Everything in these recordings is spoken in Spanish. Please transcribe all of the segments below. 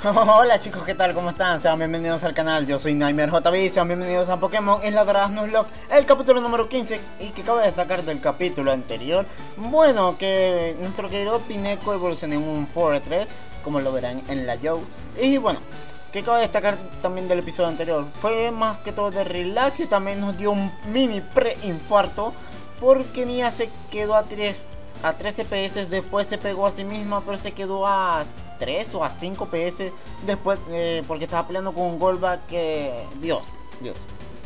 Hola chicos, ¿qué tal? ¿Cómo están? Sean bienvenidos al canal, yo soy Nightmare JB, sean bienvenidos a Pokémon en la Nuzlocke, el capítulo número 15 y que cabe destacar del capítulo anterior Bueno, que nuestro querido Pineco evolucionó en un Fortress, como lo verán en la Joe Y bueno, que cabe destacar también del episodio anterior, fue más que todo de relax y también nos dio un mini pre-infarto Porque Nia se quedó a 3, a 13 PS, después se pegó a sí misma pero se quedó a 3 o a 5 PS después eh, porque estaba peleando con un Golba que Dios, Dios,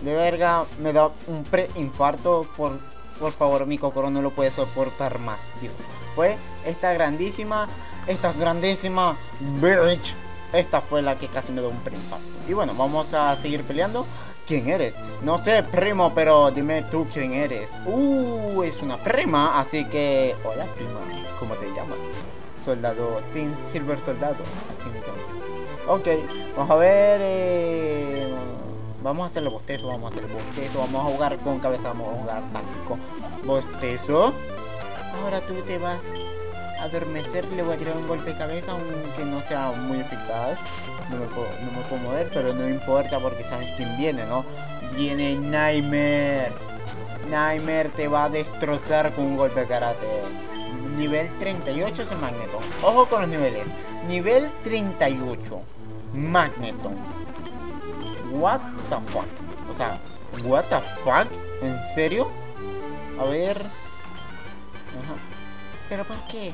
de verga me da un pre-infarto por, por favor mi Kokoro no lo puede soportar más, Dios. Fue esta grandísima, esta grandísima bitch, esta fue la que casi me da un pre-infarto. Y bueno, vamos a seguir peleando. ¿Quién eres? No sé, primo, pero dime tú quién eres. Uh, es una prima, así que... Hola, prima, ¿cómo te llamas? Soldado, Team Silver Soldado. Ok, vamos a ver. Eh, vamos a hacer el bostezo, vamos a hacer el bostezo. Vamos a jugar con cabeza, vamos a jugar táctico. Bostezo. Ahora tú te vas a adormecer. Le voy a tirar un golpe de cabeza, aunque no sea muy eficaz. No me puedo, no me puedo mover, pero no importa porque sabes quién viene, ¿no? Viene Nightmare. Nightmare te va a destrozar con un golpe de karate nivel 38 es el Magneton. Ojo con los niveles. Nivel 38. Magneton. What the fuck. O sea, what the fuck. ¿En serio? A ver. ¿Pero por qué?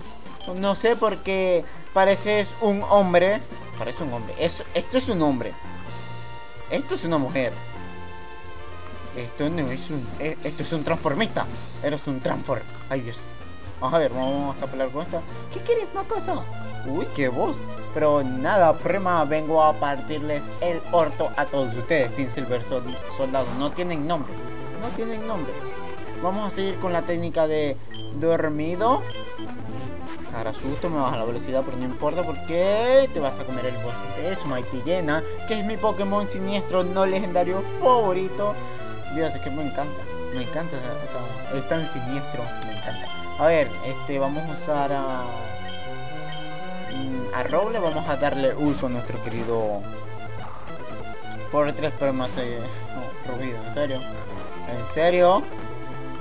No sé porque pareces un hombre. Parece un hombre. Esto, esto es un hombre. Esto es una mujer. Esto no es un... Eh, esto es un transformista. Eres un transform... Ay Dios. Vamos a ver, vamos a pelear con esta. ¿Qué quieres, cosa? Uy, qué voz. Pero nada, prima, vengo a partirles el orto a todos ustedes, sin Silver Soldado. No tienen nombre. No tienen nombre. Vamos a seguir con la técnica de dormido. Cara susto, me baja la velocidad, pero no importa porque te vas a comer el boss de Smighty Llena, que es mi Pokémon siniestro no legendario favorito. Dios, es que me encanta. Me encanta, o sea, es tan siniestro, me encanta. A ver, este, vamos a usar a... Mm, a Roble, vamos a darle uso a nuestro querido... Por tres, pero más... Eh, no, ¿en serio? ¿En serio?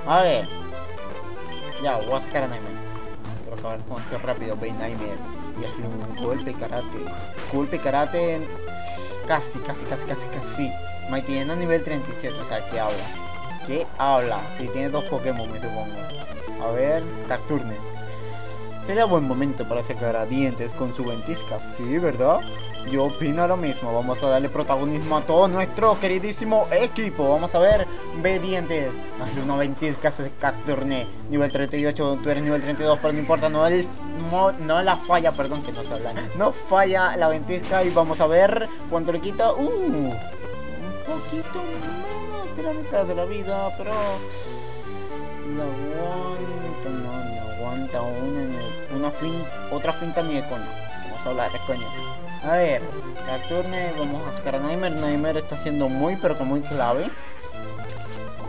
A ver. Ya, a Nightmare. Quiero acabar con esto rápido, ve Nightmare. Y hazle un golpe karate. Golpe karate... Casi, casi, casi, casi, casi. Mighty a nivel 37, o sea, ¿qué habla? ¿Qué habla? Si tiene dos Pokémon, me supongo. A ver, Cacturne. Sería buen momento para sacar a Dientes con su ventisca, sí, ¿verdad? Yo opino lo mismo, vamos a darle protagonismo a todo nuestro queridísimo equipo Vamos a ver, ve dientes Hazle una ventisca Cacturne Nivel 38, tú eres nivel 32, pero no importa No, el, no, la falla, perdón que no se habla No falla la ventisca y vamos a ver cuánto le quita Uh, un poquito menos de la mitad de la vida, pero... No aguanta, no, no aguanta una, una fin, otra finta ni de coño. Vamos a hablar coño. A ver, Cacturne, vamos a sacar a Nightmare. Nightmare está siendo muy, pero que muy clave.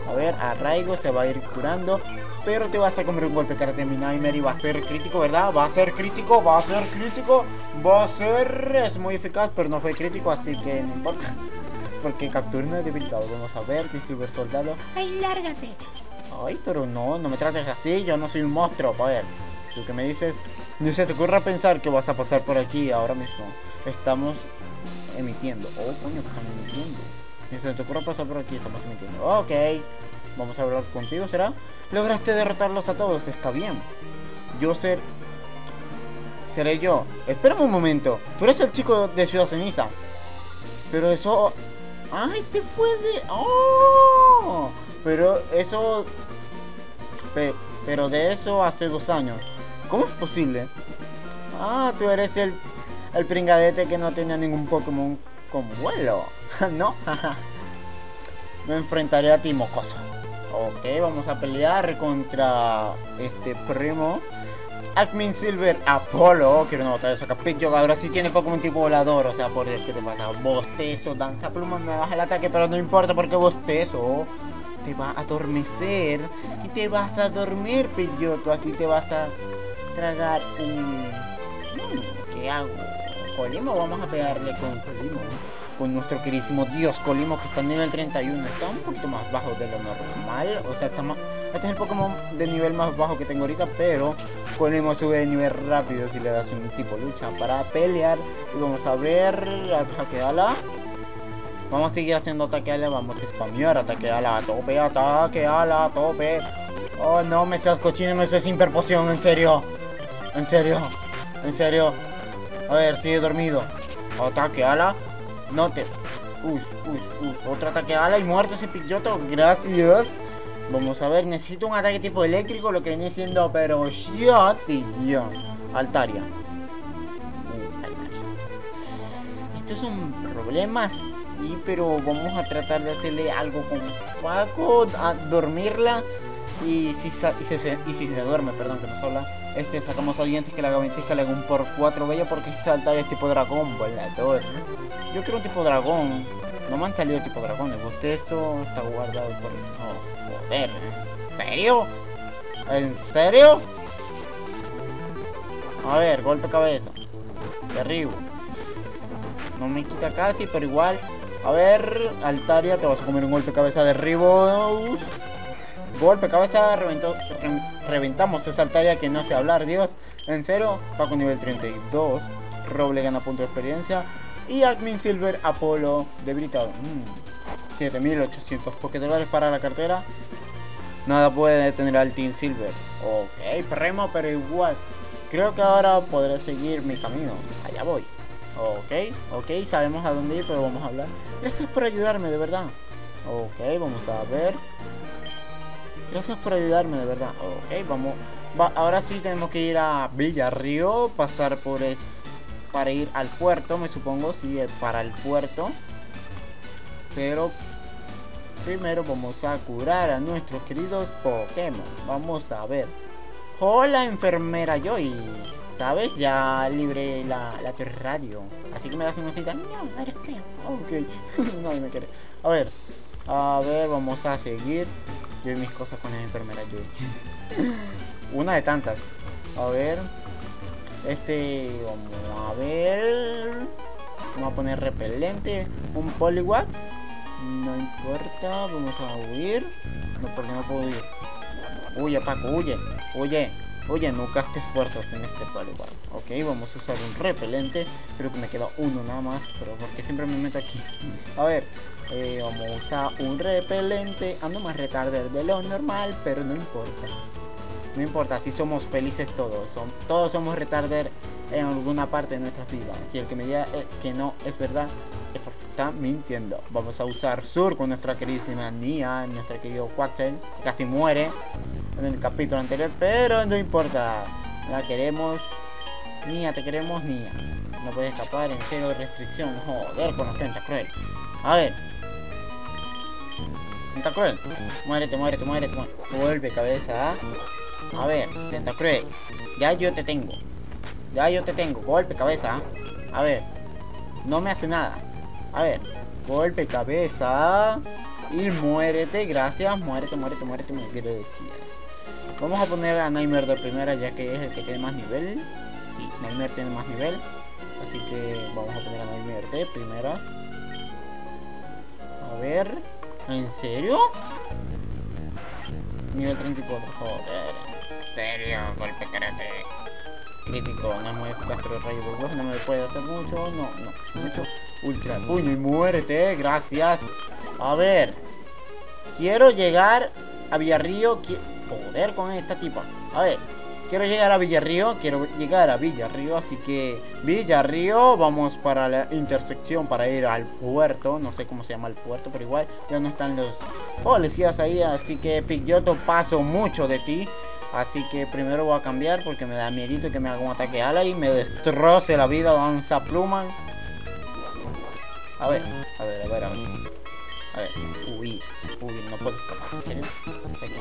A ver, Arraigo se va a ir curando. Pero te vas a comer un golpe karate mi Nightmare y va a ser crítico, ¿verdad? Va a ser crítico, va a ser crítico, va a ser... Es muy eficaz, pero no fue crítico, así que no importa. Porque Cacturne es debilitado. Vamos a ver, Silver Soldado. ¡Ay, lárgate! Ay, pero no, no me trates así, yo no soy un monstruo. Ver, tú que me dices, no se te ocurra pensar que vas a pasar por aquí ahora mismo. Estamos emitiendo. Oh, coño, que estamos emitiendo. Ni se te ocurra pasar por aquí, estamos emitiendo. Ok, vamos a hablar contigo, ¿será? Lograste derrotarlos a todos, está bien. Yo ser... Seré yo. Espérame un momento. Tú eres el chico de Ciudad Ceniza. Pero eso... ¡Ay, te fue de... ¡Oh! Pero eso... pero de eso hace dos años. ¿Cómo es posible? Ah, tú eres el, el pringadete que no tenía ningún Pokémon con vuelo. ¿No? Me enfrentaré a ti, mocoso. Ok, vamos a pelear contra este primo. Admin Silver Apolo. Quiero una batalla de ahora sí tiene Pokémon tipo volador. O sea, por el que te pasa. Bostezo, danza pluma, me baja el ataque, pero no importa porque bostezo te va a adormecer y te vas a dormir, pilloto. Así te vas a tragar un... Mm, ¿Qué hago? Colimo, vamos a pegarle con Colimo. Con nuestro queridísimo Dios Colimo que está en nivel 31. Está un poquito más bajo de lo normal. O sea, está más... Este es el Pokémon de nivel más bajo que tengo ahorita. Pero Colimo sube de nivel rápido si le das un tipo lucha para pelear. Y vamos a ver... Ataque ala. Vamos a seguir haciendo ataque ala. Vamos a spamear ataque ala a tope. Ataque ala a tope. Oh, no me seas cochino, me seas poción, en serio. En serio. En serio. A ver, sigue dormido. Ataque ala. No te... Uy, uy, uy. Otro ataque ala y muerto ese pilloto. Gracias. Vamos a ver, necesito un ataque tipo eléctrico, lo que viene siendo, pero ya, tío. Altaria. Uh, Altaria. Esto es un sí, pero vamos a tratar de hacerle algo con Paco, a dormirla. Y si, y, se, y si se duerme, perdón, que nos habla este, sacamos a dientes que la gaventisca le haga un por 4 bello porque saltar es tipo dragón, volador. Yo quiero un tipo dragón. No me han salido tipo dragones. eso está guardado por... Oh, joder. ¿En serio? ¿En serio? A ver, golpe cabeza. Derribo. No me quita casi, pero igual. A ver, Altaria, te vas a comer un golpe cabeza derribo. Golpe, cabeza, reventó, reventamos esa altaria que no sé hablar, Dios. En cero, Paco nivel 32. Roble gana punto de experiencia. Y Admin Silver Apolo debilitado. Mm, 7800 dólares para la cartera. Nada puede detener al Team Silver. Ok, premo, pero igual. Creo que ahora podré seguir mi camino. Allá voy. Ok, ok, sabemos a dónde ir, pero vamos a hablar. Gracias por ayudarme, de verdad. Ok, vamos a ver. Gracias por ayudarme, de verdad. Ok, vamos. ahora sí tenemos que ir a Villarrío, pasar por es para ir al puerto, me supongo, sí, para el puerto. Pero primero vamos a curar a nuestros queridos Pokémon. Vamos a ver. Hola, enfermera Joy. ¿Sabes? Ya libre la, la radio. Así que me das una cita. No, eres feo. Ok. no me quiere. A ver. A ver, vamos a seguir. Yo y mis cosas con las enfermeras Una de tantas. A ver. Este. Vamos a ver. Vamos a poner repelente. Un poliwag. No importa. Vamos a huir. No, porque no puedo huir. Huye, Paco, huye. Huye. Oye, no gastes esfuerzos en este poliwag. Ok, vamos a usar un repelente. Creo que me queda uno nada más. Pero porque siempre me meto aquí. A ver. Eh, vamos a usar un repelente. Ando más retarder de lo normal, pero no importa. No importa, si somos felices todos. todos somos retarder en alguna parte de nuestras vidas. Si el que me diga eh, que no es verdad, es porque está mintiendo. Vamos a usar Sur con nuestra queridísima Nia, nuestro querido Quaxel, casi muere en el capítulo anterior, pero no importa. La queremos. Nia, te queremos, Nia. No puedes escapar en cero restricción. Joder, con los cruel. A ver, Tentacruel. Muérete, muérete, muérete, muérete. Vuelve, cabeza. ¿ah? A ver, Tentacruel. Ya yo te tengo. Ya yo te tengo. Golpe, cabeza. ¿ah? A ver. No me hace nada. A ver. Golpe, cabeza. Y muérete. Gracias. Muérete, muérete, muérete. Me quiero decir. Vamos a poner a Nightmare de primera ya que es el que tiene más nivel. Sí, Nightmare tiene más nivel. Así que vamos a poner a Nightmare de primera. A ver. ¿En serio? Nivel 34, joder. ¿En serio? Golpe karate. Crítico, no es muy eficaz, pero rayo burbuja no me puede hacer mucho. No, no, mucho. Ultra puño y muérete, gracias. A ver. Quiero llegar a Villarrío. Joder con esta tipa. A ver. Quiero llegar a Villarrío, quiero llegar a Villarrío, así que Villarrío, vamos para la intersección para ir al puerto, no sé cómo se llama el puerto, pero igual ya no están los policías ahí, así que Pidgeotto paso mucho de ti. Así que primero voy a cambiar porque me da miedito que me haga un ataque ala y me destroce la vida a pluma. A ver, a ver, a ver, a ver. A ver, uy, uy, no puedo escapar, ¿en serio?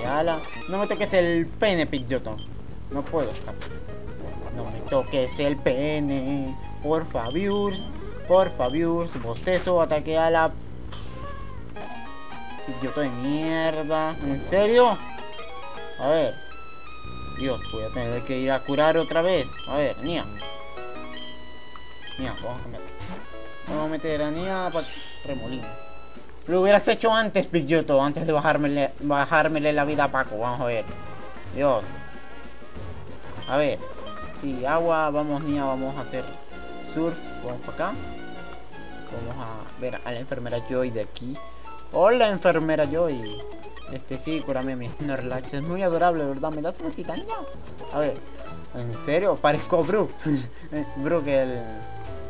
Ataque ala. No me toques el pene, Pidgeotto. No puedo escapar. No me toques el pene. Por favor. Por favor. Bostezo. Ataque a la... Idiota de mierda. ¿En serio? A ver. Dios, voy a tener que ir a curar otra vez. A ver, Nia. Mira, vamos a cambiar. Vamos a meter a para remolino. Lo hubieras hecho antes, Pidgeotto, antes de bajármele, bajármele la vida a Paco. Vamos a ver. Dios. A ver. Si agua, vamos niña, vamos a hacer surf. Vamos para acá. Vamos a ver a la enfermera Joy de aquí. Hola, enfermera Joy. Este sí, curame mi relax. Es muy adorable, ¿verdad? ¿Me das una cita, niña? A ver. ¿En serio? Parezco Brooke. Brooke, el,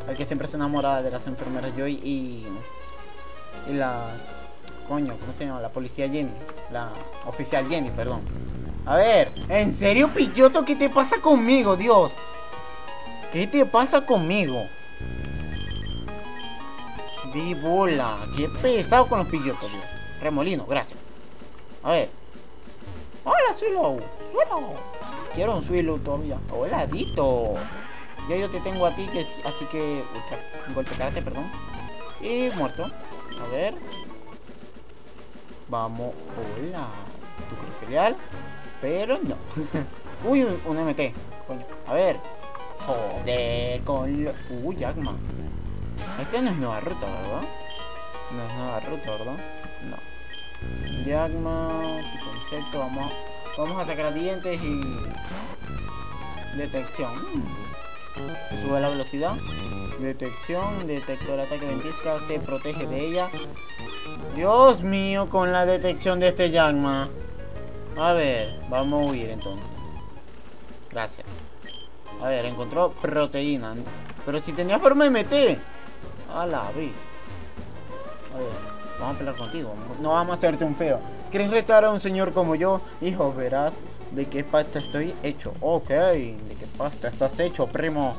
el que siempre se enamora de las enfermeras Joy y... Y las... Coño, ¿cómo se llama? La policía Jenny. La oficial Jenny, perdón. A ver, ¿en serio, Pilloto? ¿Qué te pasa conmigo, Dios? ¿Qué te pasa conmigo? Di bola. Qué pesado con los pillotos, Dios. Remolino, gracias. A ver. Hola, Suilo. Suelo. Quiero un Suilo todavía. Hola, Dito. Ya yo te tengo a ti, que, así que... Un golpe perdón. Y muerto. A ver. Vamos. Hola. Tu cruz Pero no. Uy, un MT. A ver. Joder, con lo... Uy, Jackman. Este no es nueva ruta, ¿verdad? No es nueva ruta, ¿verdad? No. Jackman, insecto, vamos, vamos a sacar dientes y... Detección. Se sube la velocidad. Detección, detector ataque ventisca, se protege de ella. Dios mío, con la detección de este Jackman. A ver, vamos a huir entonces. Gracias. A ver, encontró proteína. Pero si tenía forma de meter. A la vi. A ver, vamos a pelear contigo. No vamos a hacerte un feo. ¿Quieres retar a un señor como yo? Hijo, verás de qué pasta estoy hecho. Ok, de qué pasta estás hecho, primo.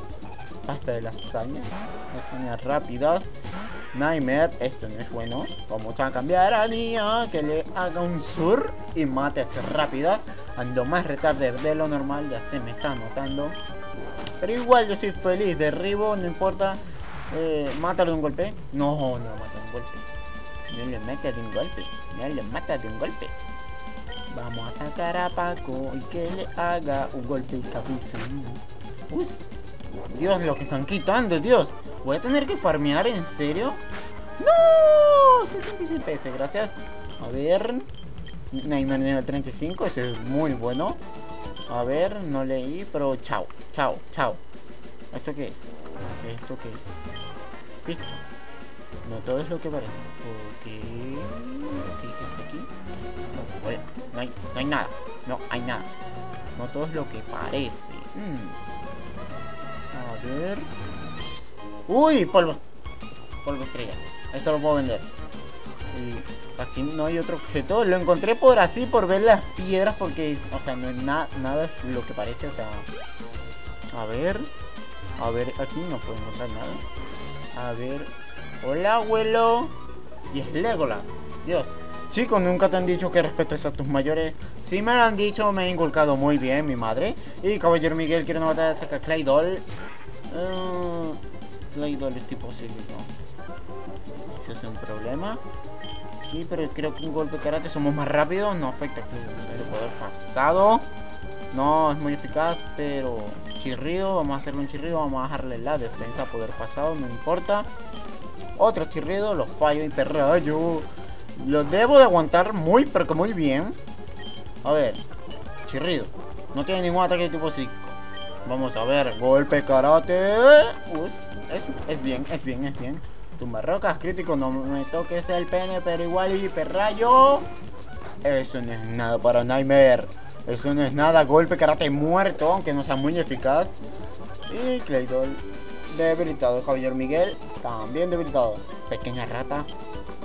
Pasta de lasaña. Lasañas rápidas. Nightmare, esto no es bueno. Vamos a cambiar a Nia que le haga un sur y mate a rápida. Ando más retarde de lo normal, ya se me está notando. Pero igual yo soy feliz, derribo, no importa. Eh, mátalo de un golpe. No, no mata de un golpe. No le mata de un golpe. No le mata de un golpe. Vamos a sacar a Paco y que le haga un golpe de cabeza. Uy, Dios, lo que están quitando, Dios. Voy a tener que farmear, ¿en serio? ¡No! 66 PS, gracias. A ver. Neymar nivel 35, ese es muy bueno. A ver, no leí, pero chao, chao, chao. ¿Esto qué es? ¿Esto qué es? Listo. No todo es lo que parece. Ok. ¿qué es aquí? No, hay, no hay nada. No hay nada. No todo es lo que parece. Hmm. A ver. ¡Uy! Polvo. Polvo estrella. Esto lo puedo vender. Aquí no hay otro objeto. Lo encontré por así, por ver las piedras, porque, o sea, no es nada nada lo que parece, o sea... A ver... A ver, aquí no puedo encontrar nada. A ver... Hola, abuelo. Y es Legolas. Dios. Chicos, nunca te han dicho que respetes a tus mayores. Si me lo han dicho, me ha inculcado muy bien mi madre. Y Caballero Miguel quiere una batalla de saca Claydol. Uh, Claydol es tipo psíquico. Eso es un problema. Sí, pero creo que un golpe karate somos más rápidos. No afecta el poder pasado. No es muy eficaz, pero chirrido. Vamos a hacerle un chirrido. Vamos a bajarle la defensa. Poder pasado, no importa. Otro chirrido, los fallo y perrayo. Lo debo de aguantar muy, pero que muy bien. A ver, chirrido. No tiene ningún ataque de tipo psíquico. Vamos a ver, golpe karate. es, es bien, es bien, es bien. Tumba rocas, crítico, no me toques el pene, pero igual y perrayo. Eso no es nada para Nightmare. Eso no es nada. Golpe karate muerto, aunque no sea muy eficaz. Y Claydol debilitado. Caballero Miguel también debilitado. Pequeña rata.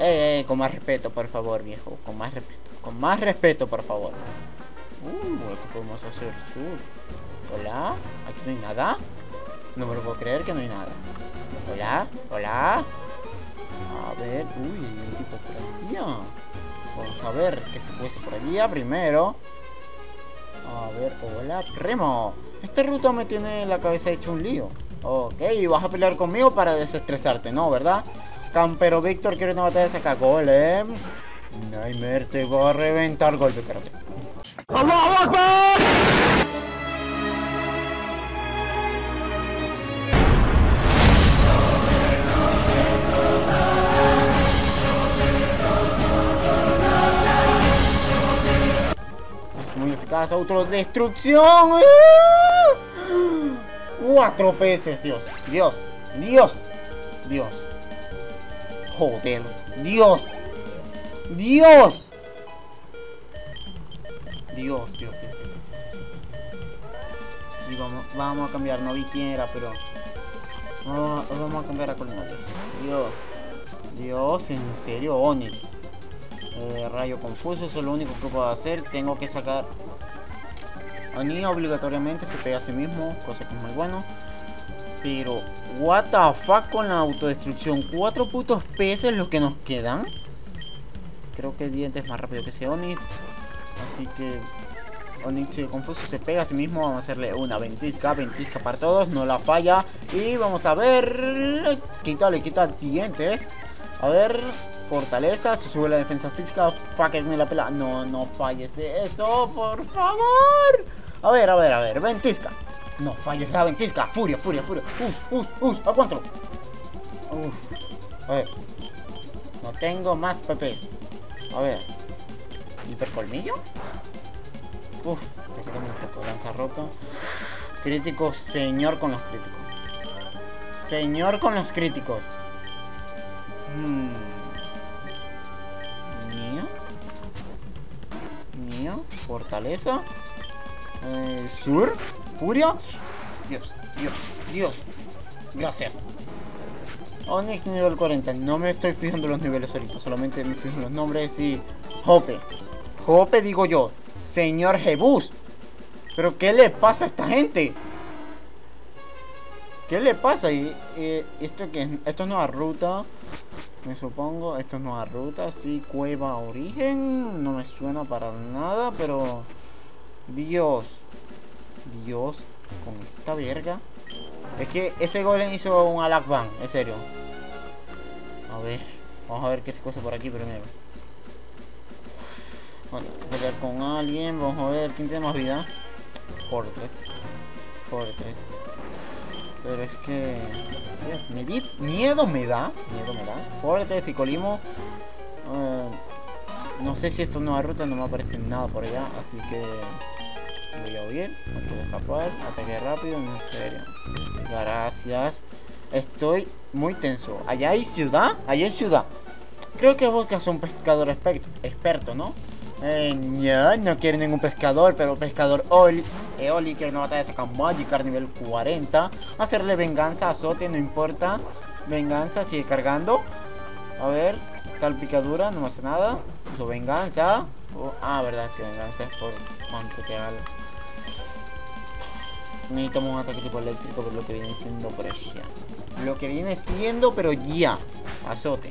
Eh, eh, con más respeto, por favor, viejo. Con más respeto. Con más respeto, por favor. Uh, ¿qué podemos hacer? Hola, aquí no hay nada. No me lo puedo creer que no hay nada. Hola, hola. A ver, uy, un tipo por aquí. Vamos a ver qué se puede por allí primero. A ver, hola, Remo. Esta ruta me tiene la cabeza hecha un lío. Ok, vas a pelear conmigo para desestresarte, ¿no? ¿Verdad? Campero Víctor quiere una batalla de sacagol, ¿eh? Nightmare te va a reventar golpe, espérate. ¡Allah Akbar! Muy eficaz, autodestrucción. ¡eh! ¡Ah! Cuatro peces, Dios, Dios, Dios, Dios. Joder, Dios, Dios. Dios, Dios, Dios, vamos, vamos a cambiar, no vi quién era, pero... Vamos a cambiar a Colina, Dios. Dios, en serio, Onix. Eh, rayo confuso, eso es lo único que puedo hacer. Tengo que sacar... Oni obligatoriamente se pega a sí mismo, cosa que es muy bueno. Pero, what the fuck con la autodestrucción. Cuatro putos peces los que nos quedan. Creo que el diente es más rápido que ese Onix. Así que Onix confuso se pega a sí mismo. Vamos a hacerle una ventisca, ventisca para todos. No la falla. Y vamos a ver. Quítale, quita dientes. A ver. Fortaleza. Se sube la defensa física. Fuck, me la pela. No, no falles eso, por favor. A ver, a ver, a ver. Ventisca. No falles la ventisca. Furia, furia, furia. Us, us, us. A cuatro. A ver. No tengo más pepes. A ver. ¿Hipercolmillo? Uf, te queremos un poco. Lanza roto. Críticos, señor con los críticos. Señor con los críticos. Hmm. Mío. Mío. Fortaleza. Eh, sur. Furia. Dios, Dios, Dios. Gracias. Onyx nivel 40. No me estoy fijando los niveles ahorita. Solamente me fijo en los nombres y... Jope. Jope digo yo. Señor Jebus. ¿Pero qué le pasa a esta gente? ¿Qué le pasa? ¿Y, esto que Esto es nueva ruta. Me supongo. Esto es nueva ruta. Sí, cueva origen. No me suena para nada, pero... Dios. Dios. Con esta verga. Es que ese golem hizo un Alakban, en serio. A ver. Vamos a ver qué se cosa por aquí primero. A pelear con alguien. Vamos a ver quién tiene más vida. Fortress. Fortress. Pero es que... Dios, miedo me da. Miedo me da. Fortress y Colimo. Eh, no sé si esto es nueva ruta, no me aparece nada por allá. Así que... Voy a huir. No puedo escapar. Ataque rápido, en serio. Gracias. Estoy muy tenso. ¿Allá hay ciudad? Allá hay ciudad. Creo que buscas un pescador experto, ¿no? Eh, no, no quiere ningún pescador, pero pescador Oli. Eoli quiere una batalla de Magikarp nivel 40. Hacerle venganza a Sote, no importa. Venganza, sigue cargando. A ver, salpicadura, no hace nada. Uso venganza. Oh, ah, verdad que venganza es por cuánto te. Necesitamos un ataque tipo eléctrico por lo que viene siendo por allá. Lo que viene siendo, pero ya. Azote.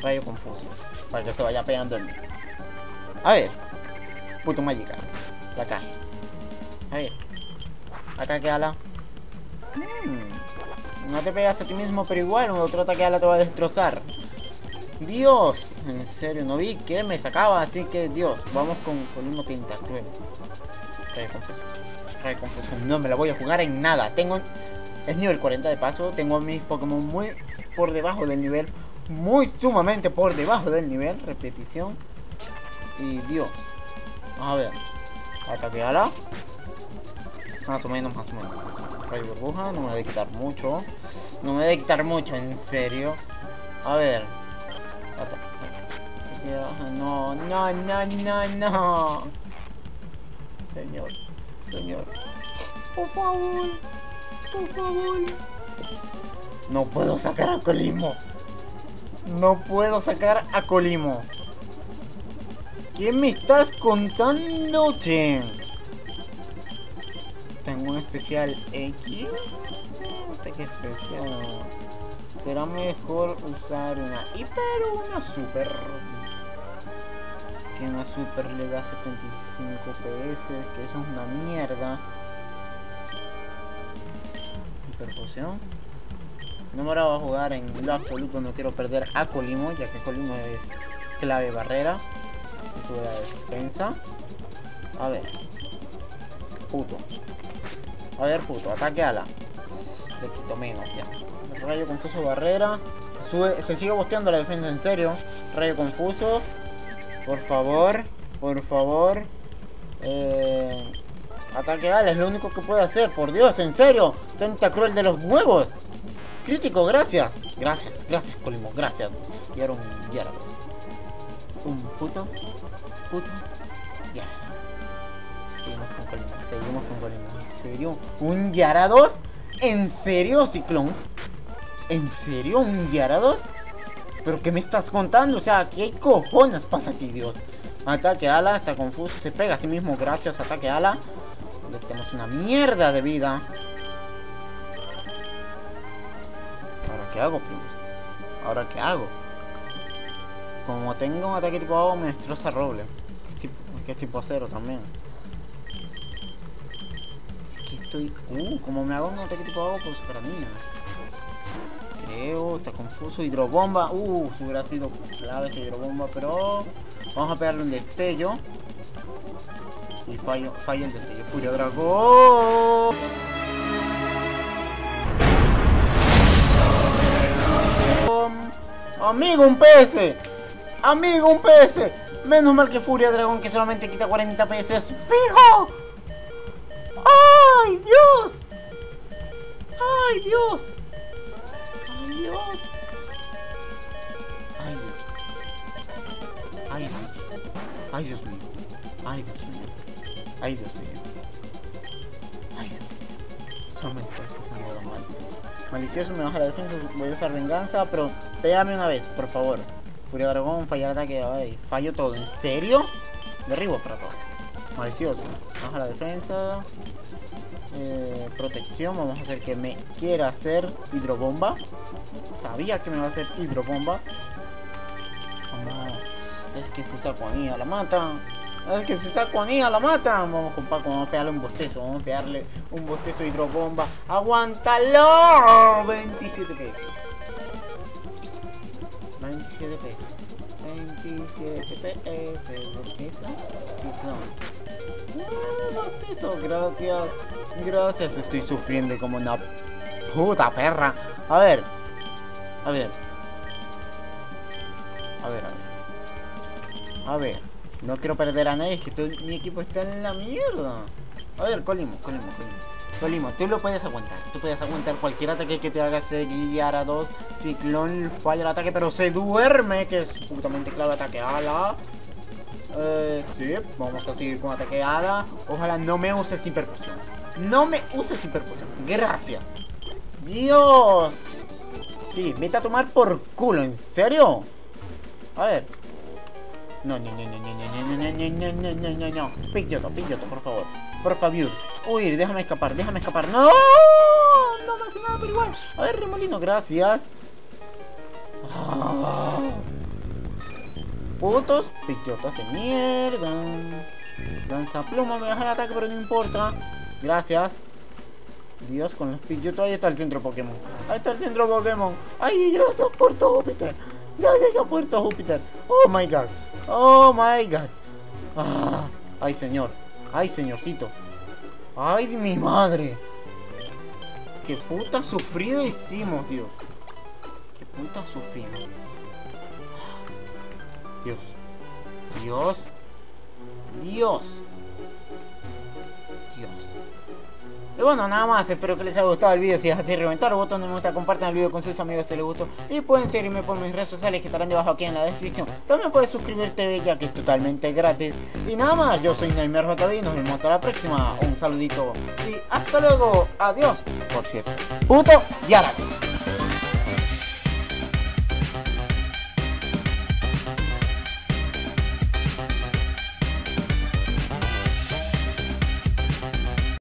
Rayo confuso. Para que se vaya pegando el. A ver. Puto mágica. La caje. A ver. Ataque ala. Hmm. No te pegas a ti mismo, pero igual otro ataque ala te va a destrozar. Dios, en serio, no vi que me sacaba, así que Dios, vamos con Colimo Tinta Cruel. Confuso. No me la voy a jugar en nada. Tengo es nivel 40 de paso. Tengo mis Pokémon muy por debajo del nivel. Muy sumamente por debajo del nivel. Repetición. Y Dios. A ver. Ataque ala. Más o menos, más o menos. Rayo burbuja. No me debe quitar mucho. No me debe quitar mucho, en serio. A ver. No, no, no, no, no. Señor. Señor. Por favor. Por favor. No puedo sacar a Colimo. No puedo sacar a Colimo. ¿Qué me estás contando, che? Tengo un especial X. ¿Qué especial? Será mejor usar una hiper o una super. Que una super le da 75 PS, que eso es una mierda. Percusión. No me voy a jugar en lo absoluto, no quiero perder a Colimo, ya que Colimo es clave barrera. Sube la defensa. A ver. Puto. A ver, puto, ataque ala. Le quito menos ya. Rayo confuso barrera. Se, sigue bosteando la defensa en serio. Rayo confuso. Por favor. Por favor. Eh, ataque ala es lo único que puede hacer. Por Dios, en serio. Tentacruel de los huevos. Crítico, gracias. Gracias, gracias, Colimo, gracias. Y ahora un Gyarados. Un puto, puto Gyarados. Seguimos con Colimo, seguimos con Colimo. ¿En serio? ¿Un Gyarados? ¿En serio, Ciclón? ¿En serio? ¿Un Gyarados? ¿Pero qué me estás contando? O sea, ¿qué cojones pasa aquí, Dios? Ataque ala, está confuso, se pega a sí mismo, gracias, ataque ala. Le quitamos una mierda de vida. ¿Ahora qué hago, primos? ¿Ahora qué hago? Como tengo un ataque tipo agua, me destroza roble. Que tipo, que tipo acero también. Es que estoy... Uh, como me hago un ataque tipo agua, pues para mí. Está confuso. Hidrobomba. Uh, hubiera sido clave esa hidrobomba, pero... Vamos a pegarle un destello. Y fallo, falla el destello. Furia dragón. Amigo, un PS. Amigo, un PS. Menos mal que Furia Dragón que solamente quita 40 PS. ¡Fijo! ¡Ay, Dios! ¡Ay, Dios! ¡Ay, Dios mío! ¡Ay, Dios mío! ¡Ay, Dios mío! ¡Ay, Dios mío! Solamente me mal. Malicioso, me baja la defensa, voy a usar venganza, pero pégame una vez, por favor. Furia Dragón, fallar ataque, ay, fallo todo, ¿en serio? Derribo para todo. Malicioso, baja la defensa. Eh, protección, vamos a hacer que me quiera hacer hidrobomba. Sabía que me va a hacer hidrobomba. Que si saco a Nia la matan. Es que si saco a Nia la matan. Vamos con Paco, vamos a pegarle un bostezo. Vamos a pegarle un bostezo hidrobomba. ¡Aguántalo! 27 pesos. 27 pesos. 27 pesos. ¿Bostezo? Sí, no. Uh, bostezo, gracias. Gracias, estoy sufriendo como una puta perra. A ver. A ver. A ver, a ver. A ver. No quiero perder a nadie, es que todo mi equipo está en la mierda. A ver, Colimo, Colimo, Colimo. Colimo, tú lo puedes aguantar. Tú puedes aguantar cualquier ataque que te haga seguir a dos. Ciclón falla el ataque, pero se duerme, que es putamente clave ataque ala. Eh, sí, vamos a seguir con ataque ala. Ojalá no me uses hiperpoción. No me uses hiperpoción. Gracias. Dios. Sí, vete a tomar por culo, ¿en serio? A ver. No, no, no, no, no, no, no, no, no, no, no, no, no. Por favor. Por favor. Huir, déjame escapar, déjame escapar. ¡No! No me hace nada, pero igual. A ver, remolino, gracias. Ah. Putos, pillotos de mierda. Lanza pluma, me baja el ataque, pero no importa. Gracias. Dios, con los pillotos. Ahí está el centro Pokémon. Ahí está el centro Pokémon. Ay, gracias, Puerto Júpiter. Ya llegué a Puerto Júpiter. Oh my god. Oh my god. Ah, ay, señor. Ay, señorcito. Ay, mi madre. Qué puta sufrida hicimos, Dios. Qué puta sufrida. Dios. Dios. Dios. Dios. Y bueno, nada más, espero que les haya gustado el video. Si es así, reventar el botón de me gusta, compartan el video con sus amigos si les gustó. Y pueden seguirme por mis redes sociales que estarán debajo aquí en la descripción. También puedes suscribirte ya que es totalmente gratis. Y nada más, yo soy Nightmare JB nos vemos hasta la próxima. Un saludito y hasta luego. Adiós. Por cierto. Puto y